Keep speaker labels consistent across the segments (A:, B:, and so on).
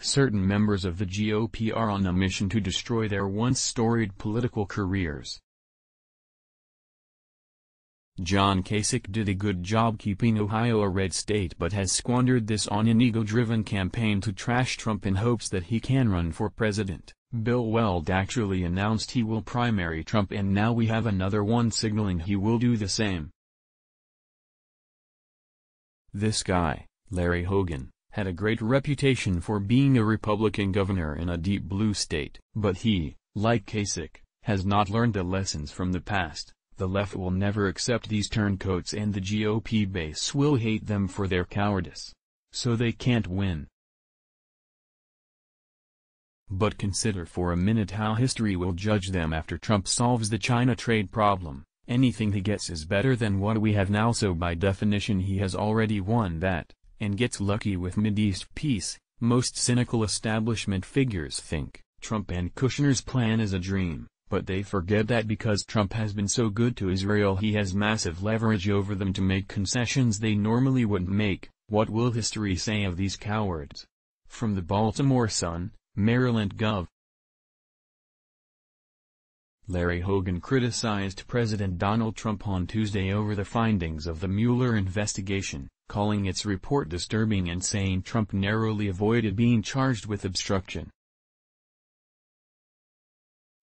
A: certain members of the GOP are on a mission to destroy their once storied political careers. John Kasich did a good job keeping Ohio a red state but has squandered this on an ego-driven campaign to trash Trump in hopes that he can run for president. Bill Weld actually announced he will primary Trump and now we have another one signaling he will do the same. This guy, Larry Hogan, had a great reputation for being a Republican governor in a deep blue state. But he, like Kasich, has not learned the lessons from the past. The left will never accept these turncoats and the GOP base will hate them for their cowardice. So they can't win. But consider for a minute how history will judge them after Trump solves the China trade problem. Anything he gets is better than what we have now so by definition he has already won that, and gets lucky with Mideast peace. Most cynical establishment figures think Trump and Kushner's plan is a dream. But they forget that because Trump has been so good to Israel he has massive leverage over them to make concessions they normally wouldn't make. What will history say of these cowards? From the Baltimore Sun, Maryland Gov. Larry Hogan criticized President Donald Trump on Tuesday over the findings of the Mueller investigation, calling its report disturbing and saying Trump narrowly avoided being charged with obstruction.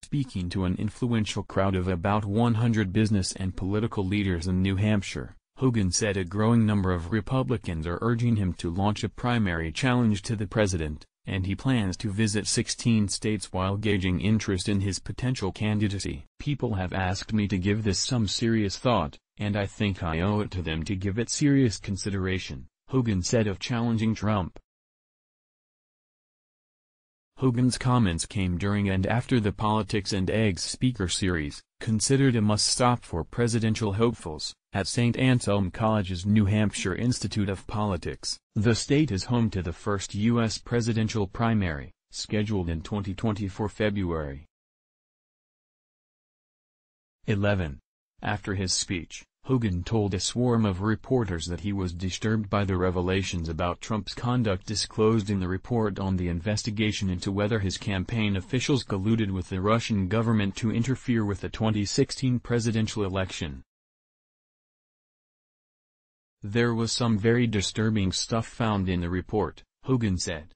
A: Speaking to an influential crowd of about 100 business and political leaders in New Hampshire, Hogan said a growing number of Republicans are urging him to launch a primary challenge to the president, and he plans to visit 16 states while gauging interest in his potential candidacy. People have asked me to give this some serious thought, and I think I owe it to them to give it serious consideration, Hogan said of challenging Trump. Hogan's comments came during and after the Politics and Eggs speaker series, considered a must-stop for presidential hopefuls, at St. Anselm College's New Hampshire Institute of Politics. The state is home to the first U.S. presidential primary, scheduled in 2024 February. 11. After his speech, Hogan told a swarm of reporters that he was disturbed by the revelations about Trump's conduct disclosed in the report on the investigation into whether his campaign officials colluded with the Russian government to interfere with the 2016 presidential election. There was some very disturbing stuff found in the report, Hogan said.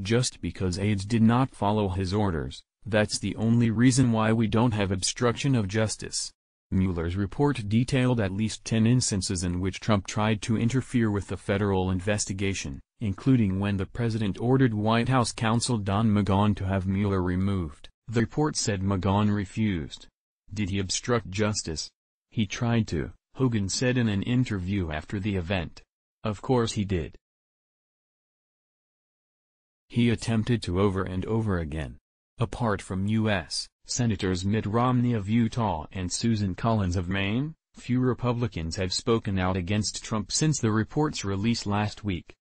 A: Just because aides did not follow his orders, that's the only reason why we don't have obstruction of justice. Mueller's report detailed at least 10 instances in which Trump tried to interfere with the federal investigation, including when the president ordered White House counsel Don McGahn to have Mueller removed. The report said McGahn refused. Did he obstruct justice? He tried to, Hogan said in an interview after the event. Of course he did. He attempted to over and over again. Apart from U.S. Senators Mitt Romney of Utah and Susan Collins of Maine, few Republicans have spoken out against Trump since the report's release last week.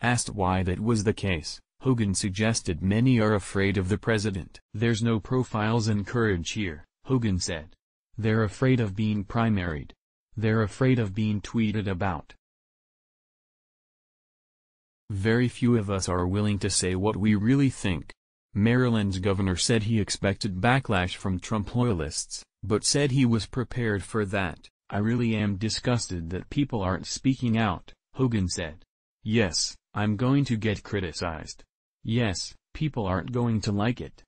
A: Asked why that was the case, Hogan suggested many are afraid of the president. There's no profiles and courage here, Hogan said. They're afraid of being primaried. They're afraid of being tweeted about. Very few of us are willing to say what we really think. Maryland's governor said he expected backlash from Trump loyalists, but said he was prepared for that. I really am disgusted that people aren't speaking out, Hogan said. Yes, I'm going to get criticized. Yes, people aren't going to like it.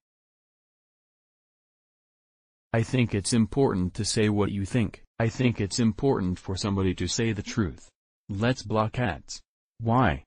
A: I think it's important to say what you think. I think it's important for somebody to say the truth. Let's block ads. Why?